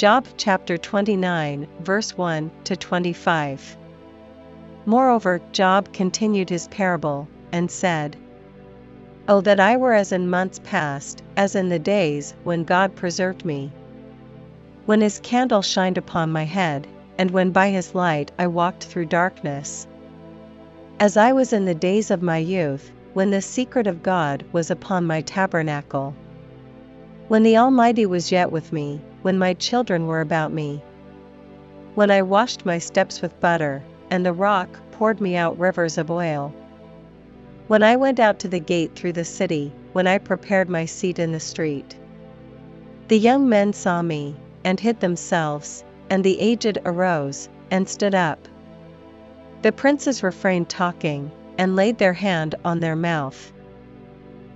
Job chapter 29, verse 1 to 25. Moreover, Job continued his parable, and said, Oh, that I were as in months past, as in the days when God preserved me. When his candle shined upon my head, and when by his light I walked through darkness. As I was in the days of my youth, when the secret of God was upon my tabernacle. When the Almighty was yet with me, when my children were about me. When I washed my steps with butter, and the rock poured me out rivers of oil. When I went out to the gate through the city, when I prepared my seat in the street. The young men saw me, and hid themselves, and the aged arose, and stood up. The princes refrained talking, and laid their hand on their mouth.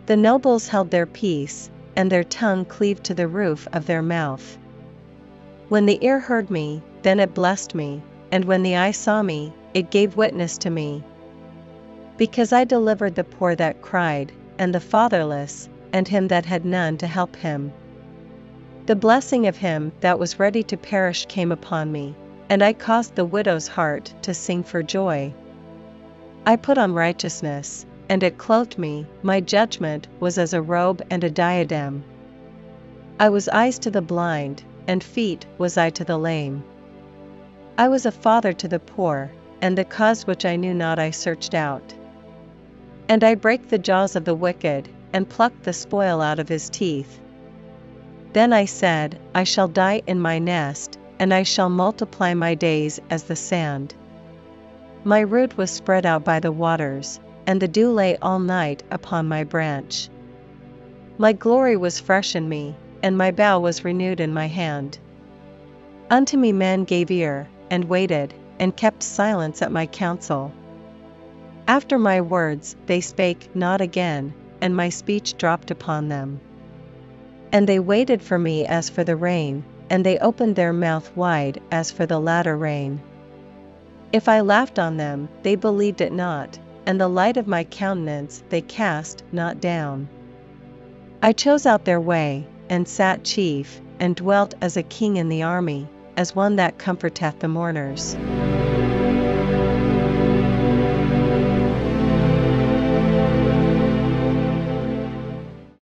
The nobles held their peace, and their tongue cleaved to the roof of their mouth. When the ear heard me, then it blessed me, and when the eye saw me, it gave witness to me. Because I delivered the poor that cried, and the fatherless, and him that had none to help him. The blessing of him that was ready to perish came upon me, and I caused the widow's heart to sing for joy. I put on righteousness, and it clothed me, my judgment was as a robe and a diadem. I was eyes to the blind, and feet was I to the lame. I was a father to the poor, and the cause which I knew not I searched out. And I brake the jaws of the wicked, and plucked the spoil out of his teeth. Then I said, I shall die in my nest, and I shall multiply my days as the sand. My root was spread out by the waters, and the dew lay all night upon my branch. My glory was fresh in me, and my bough was renewed in my hand. Unto me men gave ear, and waited, and kept silence at my counsel. After my words they spake not again, and my speech dropped upon them. And they waited for me as for the rain, and they opened their mouth wide as for the latter rain. If I laughed on them, they believed it not, and the light of my countenance they cast not down. I chose out their way, and sat chief, and dwelt as a king in the army, as one that comforteth the mourners.